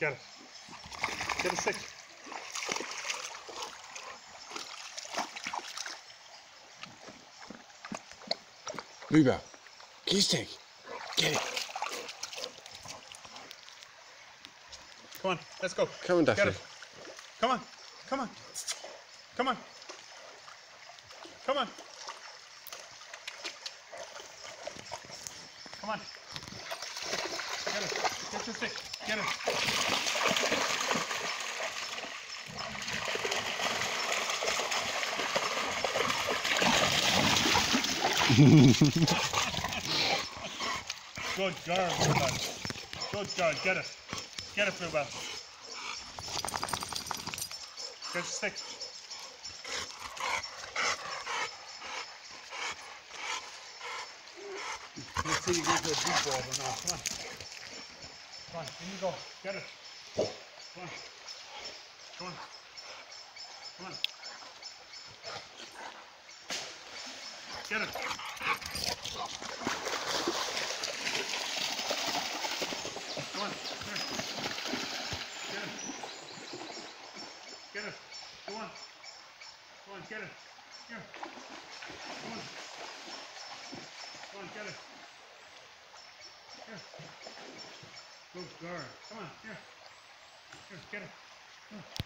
Get it. Get a stick. Bluebell, get a stick. Get it. Come on, let's go. Come on, Get Daphne. it. Come on. Come on. Come on. Come on. Come on. Get it. Get your stick. Get it. Good girl, Bluebell. Good girl. Get it. Get it, Bluebell. Get your stick. Let's see you to a deep ball or not. Come on. Come on, in you go. Get it. Come on. Come on. Come on. Get it. Come on. Here. Get it. Get it. Go on. Go on, get it. Here. Come on. Come on, get it. Here. Good girl. Come on, here. Here, get it.